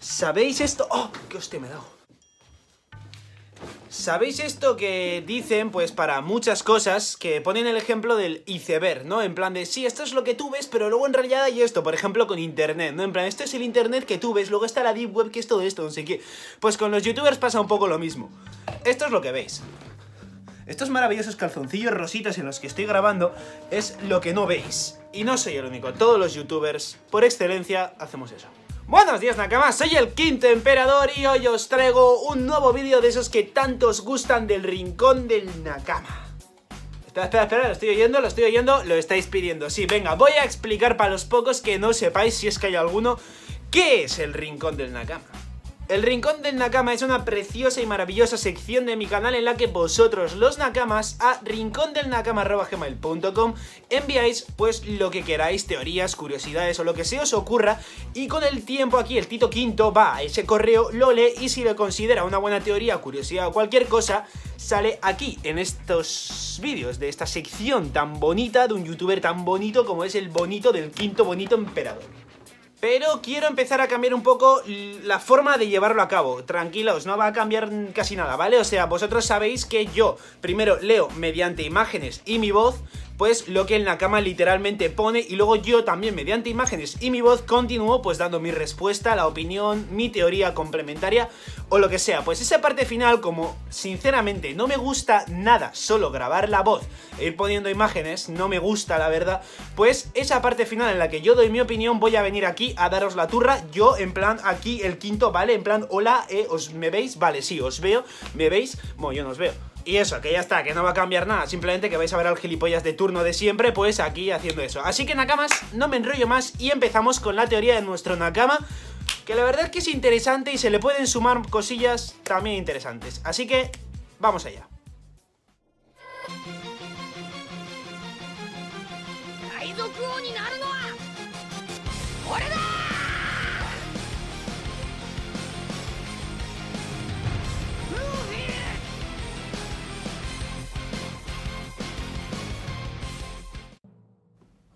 ¿Sabéis esto? ¡Oh! ¡Qué hostia me he dado! ¿Sabéis esto que dicen, pues para muchas cosas, que ponen el ejemplo del iceberg, ¿no? En plan de, sí, esto es lo que tú ves, pero luego en realidad hay esto, por ejemplo con internet, ¿no? En plan, esto es el internet que tú ves, luego está la deep web que es todo esto, no sé qué. Pues con los youtubers pasa un poco lo mismo. Esto es lo que veis. Estos maravillosos calzoncillos rositas en los que estoy grabando es lo que no veis. Y no soy el único, todos los youtubers, por excelencia, hacemos eso. Buenos días Nakamas, soy el quinto emperador y hoy os traigo un nuevo vídeo de esos que tanto os gustan del rincón del Nakama. Espera, espera, lo estoy oyendo, lo estoy oyendo, lo estáis pidiendo. Sí, venga, voy a explicar para los pocos que no sepáis, si es que hay alguno, qué es el rincón del Nakama. El Rincón del Nakama es una preciosa y maravillosa sección de mi canal en la que vosotros, los Nakamas, a rincondelnakama.gmail.com enviáis pues lo que queráis, teorías, curiosidades o lo que se os ocurra y con el tiempo aquí el Tito Quinto va a ese correo, lo lee y si lo considera una buena teoría, curiosidad o cualquier cosa, sale aquí en estos vídeos de esta sección tan bonita de un youtuber tan bonito como es el bonito del quinto bonito emperador. Pero quiero empezar a cambiar un poco la forma de llevarlo a cabo. Tranquilos, no va a cambiar casi nada, ¿vale? O sea, vosotros sabéis que yo primero leo mediante imágenes y mi voz pues lo que en la cama literalmente pone y luego yo también mediante imágenes y mi voz continúo pues dando mi respuesta, la opinión, mi teoría complementaria o lo que sea. Pues esa parte final como sinceramente no me gusta nada solo grabar la voz e ir poniendo imágenes, no me gusta la verdad, pues esa parte final en la que yo doy mi opinión voy a venir aquí a daros la turra, yo en plan aquí el quinto, ¿vale? En plan, hola, eh, ¿os me veis? Vale, sí, os veo, ¿me veis? Bueno, yo no os veo. Y eso, que ya está, que no va a cambiar nada, simplemente que vais a ver al gilipollas de turno de siempre, pues aquí haciendo eso. Así que Nakamas, no me enrollo más y empezamos con la teoría de nuestro Nakama, que la verdad es que es interesante y se le pueden sumar cosillas también interesantes. Así que, vamos allá.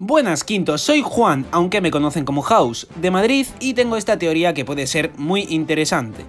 Buenas Quinto, soy Juan, aunque me conocen como House, de Madrid y tengo esta teoría que puede ser muy interesante.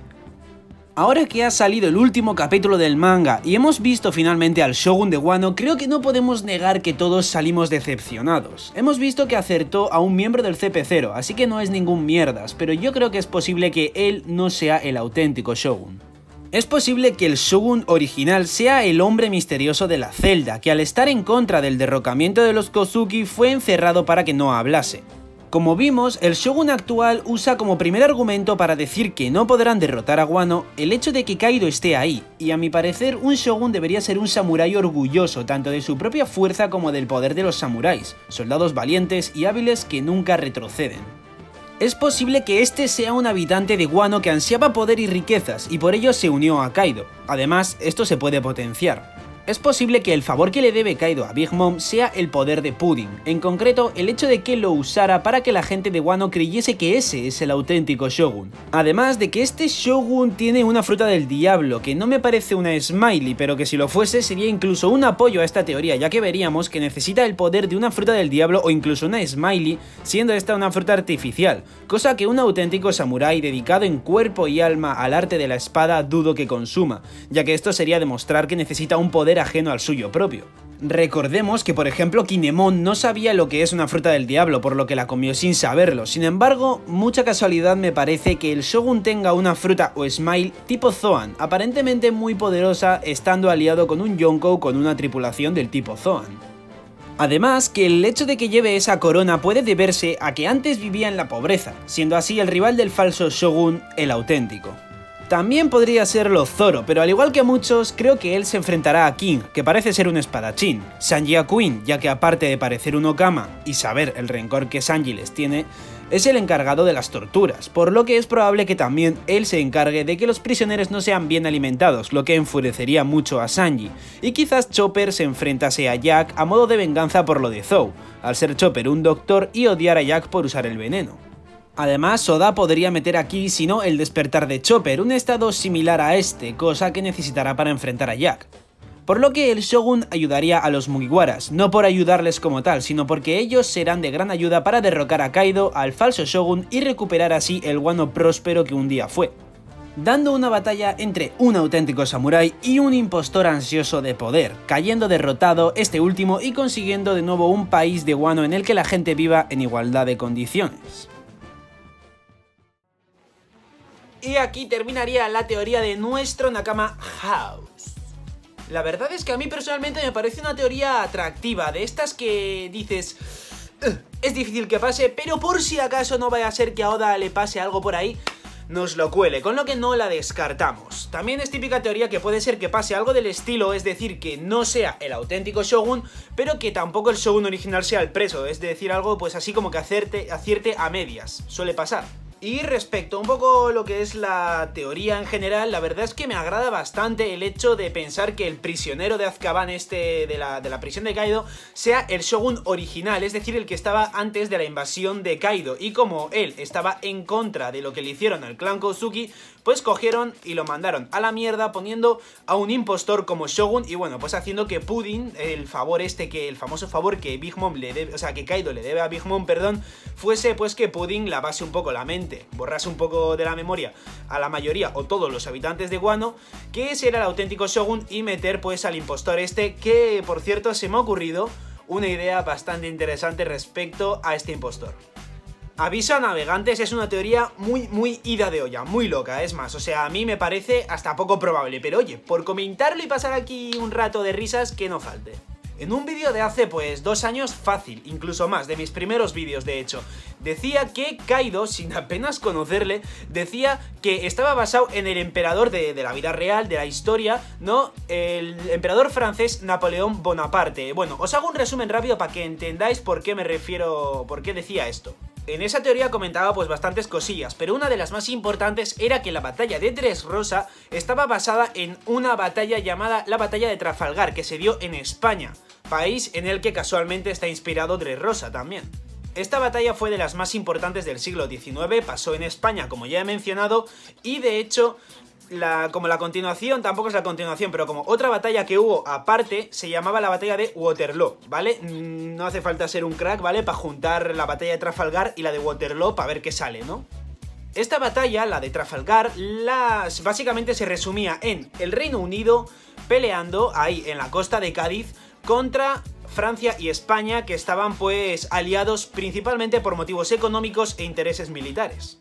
Ahora que ha salido el último capítulo del manga y hemos visto finalmente al Shogun de Wano, creo que no podemos negar que todos salimos decepcionados. Hemos visto que acertó a un miembro del CP0, así que no es ningún mierdas, pero yo creo que es posible que él no sea el auténtico Shogun. Es posible que el Shogun original sea el hombre misterioso de la celda, que al estar en contra del derrocamiento de los Kozuki fue encerrado para que no hablase. Como vimos, el Shogun actual usa como primer argumento para decir que no podrán derrotar a Wano el hecho de que Kaido esté ahí, y a mi parecer un Shogun debería ser un samurái orgulloso tanto de su propia fuerza como del poder de los samuráis, soldados valientes y hábiles que nunca retroceden. Es posible que este sea un habitante de Guano que ansiaba poder y riquezas y por ello se unió a Kaido. Además, esto se puede potenciar. Es posible que el favor que le debe Kaido a Big Mom sea el poder de Pudding, en concreto el hecho de que lo usara para que la gente de Wano creyese que ese es el auténtico Shogun. Además de que este Shogun tiene una fruta del diablo, que no me parece una smiley, pero que si lo fuese sería incluso un apoyo a esta teoría, ya que veríamos que necesita el poder de una fruta del diablo o incluso una smiley, siendo esta una fruta artificial, cosa que un auténtico samurái dedicado en cuerpo y alma al arte de la espada dudo que consuma, ya que esto sería demostrar que necesita un poder ajeno al suyo propio. Recordemos que por ejemplo Kinemon no sabía lo que es una fruta del diablo, por lo que la comió sin saberlo. Sin embargo, mucha casualidad me parece que el Shogun tenga una fruta o smile tipo Zoan, aparentemente muy poderosa estando aliado con un Yonkou con una tripulación del tipo Zoan. Además, que el hecho de que lleve esa corona puede deberse a que antes vivía en la pobreza, siendo así el rival del falso Shogun el auténtico. También podría serlo Zoro, pero al igual que muchos, creo que él se enfrentará a King, que parece ser un espadachín, Sanji a Queen, ya que aparte de parecer un Okama y saber el rencor que Sanji les tiene, es el encargado de las torturas, por lo que es probable que también él se encargue de que los prisioneros no sean bien alimentados, lo que enfurecería mucho a Sanji, y quizás Chopper se enfrentase a Jack a modo de venganza por lo de Zou, al ser Chopper un doctor y odiar a Jack por usar el veneno. Además, Soda podría meter aquí, si no, el despertar de Chopper, un estado similar a este, cosa que necesitará para enfrentar a Jack. por lo que el shogun ayudaría a los Mugiwaras, no por ayudarles como tal, sino porque ellos serán de gran ayuda para derrocar a Kaido, al falso shogun y recuperar así el Wano próspero que un día fue dando una batalla entre un auténtico samurái y un impostor ansioso de poder, cayendo derrotado este último y consiguiendo de nuevo un país de Wano en el que la gente viva en igualdad de condiciones. Y aquí terminaría la teoría de nuestro Nakama House. La verdad es que a mí personalmente me parece una teoría atractiva, de estas que dices... Es difícil que pase, pero por si acaso no vaya a ser que a Oda le pase algo por ahí, nos lo cuele, con lo que no la descartamos. También es típica teoría que puede ser que pase algo del estilo, es decir, que no sea el auténtico Shogun, pero que tampoco el Shogun original sea el preso, es decir, algo pues así como que acierte, acierte a medias, suele pasar. Y respecto un poco lo que es la teoría en general, la verdad es que me agrada bastante el hecho de pensar que el prisionero de Azkaban este de la, de la prisión de Kaido sea el Shogun original, es decir, el que estaba antes de la invasión de Kaido. Y como él estaba en contra de lo que le hicieron al clan Kozuki, pues cogieron y lo mandaron a la mierda poniendo a un impostor como Shogun y bueno, pues haciendo que Pudding, el favor este, que el famoso favor que Big Mom le debe, o sea, que Kaido le debe a Big Mom, perdón, fuese pues que Pudding lavase un poco la mente, borrase un poco de la memoria a la mayoría o todos los habitantes de Guano, que ese el auténtico Shogun y meter pues al impostor este, que por cierto se me ha ocurrido una idea bastante interesante respecto a este impostor. Aviso a navegantes es una teoría muy, muy ida de olla, muy loca, es más, o sea, a mí me parece hasta poco probable, pero oye, por comentarlo y pasar aquí un rato de risas, que no falte. En un vídeo de hace pues dos años fácil, incluso más, de mis primeros vídeos de hecho, decía que Kaido, sin apenas conocerle, decía que estaba basado en el emperador de, de, la vida real, de la historia, ¿no? El emperador francés Napoleón Bonaparte. Bueno, os hago un resumen rápido para que entendáis por qué me refiero, por qué decía esto. En esa teoría comentaba pues bastantes cosillas, pero una de las más importantes era que la batalla de Dressrosa estaba basada en una batalla llamada la batalla de Trafalgar, que se dio en España, país en el que casualmente está inspirado Dressrosa también. Esta batalla fue de las más importantes del siglo XIX, pasó en España como ya he mencionado, y de hecho como la continuación, tampoco es la continuación, pero como otra batalla que hubo aparte, se llamaba la batalla de Waterloo, ¿vale? Mm, no hace falta ser un crack, ¿vale? Para juntar la batalla de Trafalgar y la de Waterloo para ver qué sale, ¿no? Esta batalla, la de Trafalgar, básicamente se resumía en el Reino Unido peleando ahí en la costa de Cádiz contra Francia y España que estaban pues aliados principalmente por motivos económicos e intereses militares.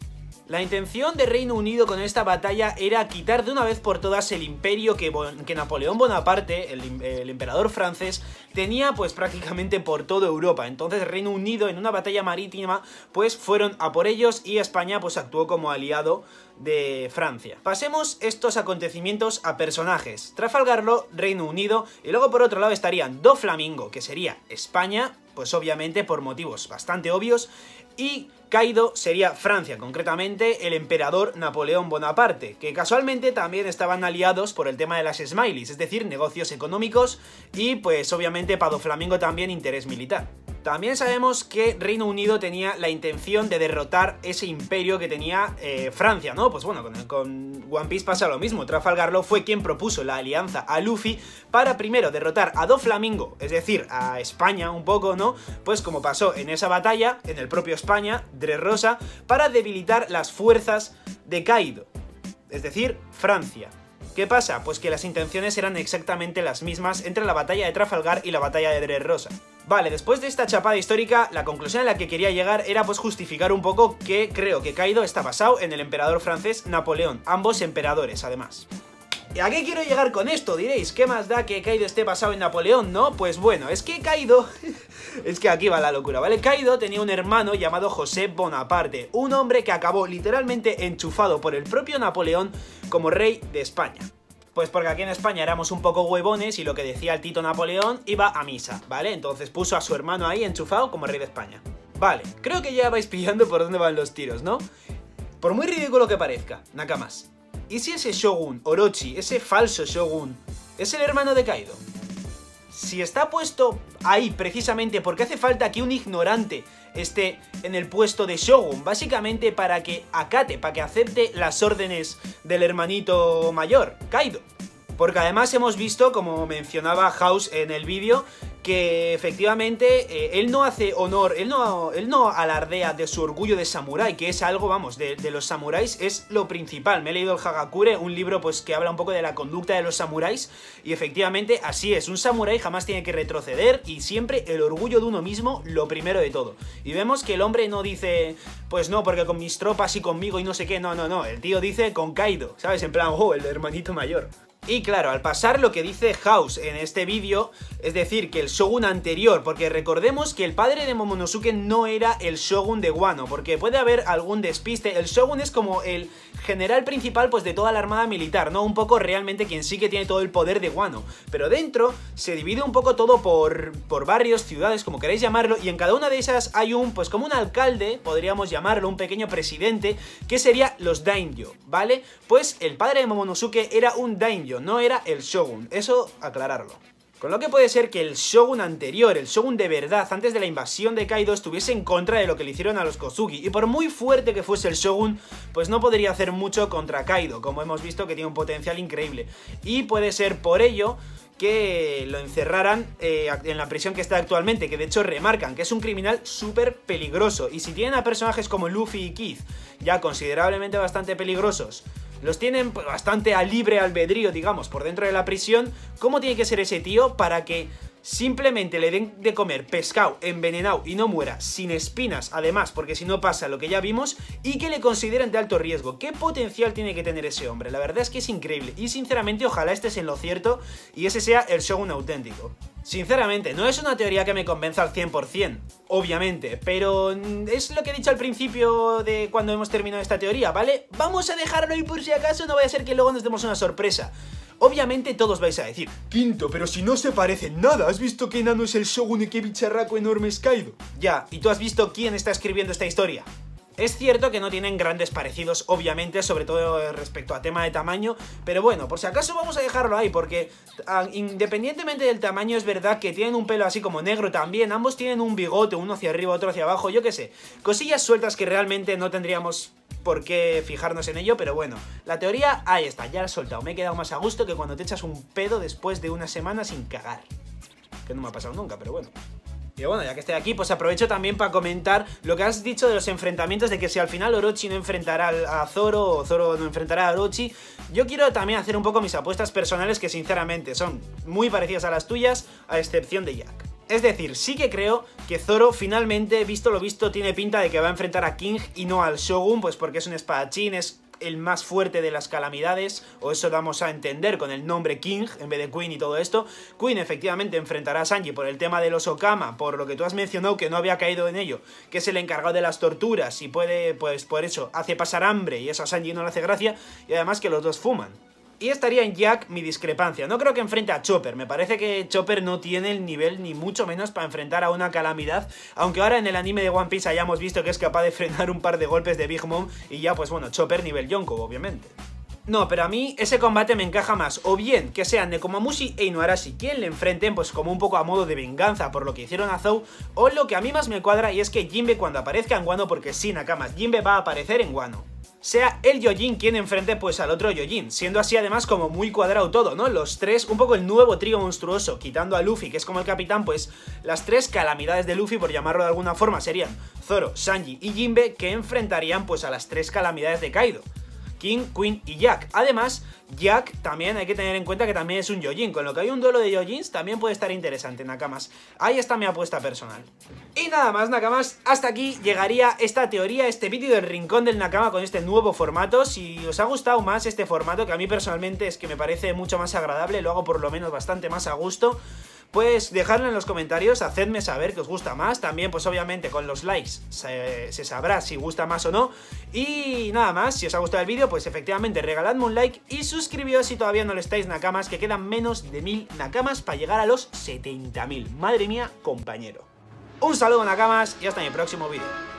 La intención de Reino Unido con esta batalla era quitar de una vez por todas el imperio que, Napoleón Bonaparte, el, emperador francés, tenía pues prácticamente por toda Europa. Entonces Reino Unido en una batalla marítima pues fueron a por ellos y España pues actuó como aliado de Francia. Pasemos estos acontecimientos a personajes. Trafalgarlo, Reino Unido y luego por otro lado estarían Do Flamingo, que sería España, pues obviamente por motivos bastante obvios, y Kaido sería Francia, concretamente el emperador Napoleón Bonaparte, que casualmente también estaban aliados por el tema de las smileys, es decir, negocios económicos y pues obviamente para Flamingo también interés militar. También sabemos que Reino Unido tenía la intención de derrotar ese imperio que tenía eh, Francia, ¿no? Pues bueno, con, One Piece pasa lo mismo. Trafalgar fue quien propuso la alianza a Luffy para primero derrotar a Doflamingo, es decir, a España un poco, ¿no? Pues como pasó en esa batalla, en el propio España, Dressrosa, para debilitar las fuerzas de Kaido, es decir, Francia. ¿Qué pasa? Pues que las intenciones eran exactamente las mismas entre la batalla de Trafalgar y la batalla de Dressrosa. Vale, después de esta chapada histórica, la conclusión a la que quería llegar era pues justificar un poco que creo que Kaido está basado en el emperador francés Napoleón, ambos emperadores además. ¿Y a qué quiero llegar con esto? Diréis, ¿qué más da que Kaido esté basado en Napoleón, no? Pues bueno, es que Kaido... es que aquí va la locura, ¿vale? Kaido tenía un hermano llamado José Bonaparte, un hombre que acabó literalmente enchufado por el propio Napoleón como rey de España. Pues porque aquí en España éramos un poco huevones y lo que decía el Tito Napoleón iba a misa, ¿vale? Entonces puso a su hermano ahí enchufado como rey de España. Vale, creo que ya vais pillando por dónde van los tiros, ¿no? Por muy ridículo que parezca, Nakamas. ¿Y si ese Shogun, Orochi, ese falso Shogun, es el hermano de Kaido? Si está puesto ahí precisamente porque hace falta que un ignorante esté en el puesto de Shogun, básicamente para que acate, para que acepte las órdenes del hermanito mayor, Kaido. Porque además hemos visto, como mencionaba House en el vídeo, que efectivamente eh, él no hace honor, él no, él no alardea de su orgullo de samurái, que es algo, vamos, de, los samuráis es lo principal. Me he leído el Hagakure, un libro pues que habla un poco de la conducta de los samuráis, y efectivamente así es, un samurái jamás tiene que retroceder y siempre el orgullo de uno mismo lo primero de todo. Y vemos que el hombre no dice, pues no, porque con mis tropas y conmigo y no sé qué, no, no, no, el tío dice con Kaido, ¿sabes? En plan, oh, el hermanito mayor. Y claro, al pasar lo que dice House en este vídeo, es decir, que el Shogun anterior, porque recordemos que el padre de Momonosuke no era el Shogun de Wano, porque puede haber algún despiste, el Shogun es como el general principal pues de toda la armada militar, ¿no? Un poco realmente quien sí que tiene todo el poder de Wano, pero dentro se divide un poco todo por, por barrios, ciudades, como queráis llamarlo, y en cada una de esas hay un, pues como un alcalde, podríamos llamarlo, un pequeño presidente, que sería los Daimyo, ¿vale? Pues el padre de Momonosuke era un Daimyo, no era el Shogun, eso aclararlo. Con lo que puede ser que el Shogun anterior, el Shogun de verdad, antes de la invasión de Kaido, estuviese en contra de lo que le hicieron a los Kozuki. Y por muy fuerte que fuese el Shogun, pues no podría hacer mucho contra Kaido, como hemos visto que tiene un potencial increíble. Y puede ser por ello que lo encerraran eh, en la prisión que está actualmente, que de hecho remarcan que es un criminal súper peligroso. Y si tienen a personajes como Luffy y Keith, ya considerablemente bastante peligrosos, los tienen bastante a libre albedrío, digamos, por dentro de la prisión, ¿cómo tiene que ser ese tío para que simplemente le den de comer pescado envenenado y no muera sin espinas, además, porque si no pasa lo que ya vimos, y que le consideren de alto riesgo. ¿Qué potencial tiene que tener ese hombre? La verdad es que es increíble y sinceramente ojalá estés en lo cierto y ese sea el Shogun auténtico. Sinceramente, no es una teoría que me convenza al 100%, obviamente, pero es lo que he dicho al principio de cuando hemos terminado esta teoría, ¿vale? Vamos a dejarlo ahí por si acaso, no vaya a ser que luego nos demos una sorpresa. Obviamente todos vais a decir, Quinto, pero si no se parecen nada, ¿has visto que Nano es el Shogun y que bicharraco enorme es? Ya, ¿y tú has visto quién está escribiendo esta historia? Es cierto que no tienen grandes parecidos, obviamente, sobre todo respecto a tema de tamaño, pero bueno, por si acaso vamos a dejarlo ahí, porque ah, independientemente del tamaño es verdad que tienen un pelo así como negro también, ambos tienen un bigote, uno hacia arriba, otro hacia abajo, yo qué sé, cosillas sueltas que realmente no tendríamos por qué fijarnos en ello, pero bueno, la teoría ahí está, ya la he soltado. Me he quedado más a gusto que cuando te echas un pedo después de una semana sin cagar. Que no me ha pasado nunca, pero bueno. Y bueno, ya que estoy aquí, pues aprovecho también para comentar lo que has dicho de los enfrentamientos, de que si al final Orochi no enfrentará a Zoro o Zoro no enfrentará a Orochi, yo quiero también hacer un poco mis apuestas personales que sinceramente son muy parecidas a las tuyas, a excepción de Jack. Es decir, sí que creo que Zoro finalmente, visto lo visto, tiene pinta de que va a enfrentar a King y no al Shogun, pues porque es un espadachín, es el más fuerte de las calamidades, o eso damos a entender con el nombre King en vez de Queen y todo esto. Queen efectivamente enfrentará a Sanji por el tema de los Okama, por lo que tú has mencionado que no había caído en ello, que es el encargado de las torturas y puede, pues por eso, hace pasar hambre y eso a Sanji no le hace gracia, y además que los dos fuman. Y estaría en Jack mi discrepancia. No creo que enfrente a Chopper. Me parece que Chopper no tiene el nivel ni mucho menos para enfrentar a una calamidad. Aunque ahora en el anime de One Piece hayamos visto que es capaz de frenar un par de golpes de Big Mom. Y ya, pues bueno, Chopper nivel Yonko, obviamente. No, pero a mí ese combate me encaja más. O bien que sean Nekomamushi e Inuarashi quien le enfrenten, pues como un poco a modo de venganza por lo que hicieron a Zou. O lo que a mí más me cuadra y es que Jinbe cuando aparezca en Wano, porque sí, Nakamas, Jinbe va a aparecer en Wano sea el Yojin quien enfrente pues al otro Yojin, siendo así además como muy cuadrado todo, ¿no? Los tres, un poco el nuevo trío monstruoso, quitando a Luffy, que es como el capitán, pues las tres calamidades de Luffy, por llamarlo de alguna forma, serían Zoro, Sanji y Jinbe, que enfrentarían pues a las tres calamidades de Kaido. King, Queen y Jack. Además, Jack también hay que tener en cuenta que también es un Yojin, con lo que hay un duelo de Yojins también puede estar interesante, Nakamas. Ahí está mi apuesta personal. Y nada más, Nakamas, hasta aquí llegaría esta teoría, este vídeo del Rincón del Nakama con este nuevo formato. Si os ha gustado más este formato, que a mí personalmente es que me parece mucho más agradable, lo hago por lo menos bastante más a gusto, pues dejadlo en los comentarios, hacedme saber que os gusta más. También, pues obviamente con los likes se, sabrá si gusta más o no. Y nada más, si os ha gustado el vídeo, pues efectivamente regaladme un like y suscribíos si todavía no lo estáis, Nakamas, que quedan menos de mil Nakamas para llegar a los 70.000. Madre mía, compañero. Un saludo, Nakamas, y hasta mi próximo vídeo.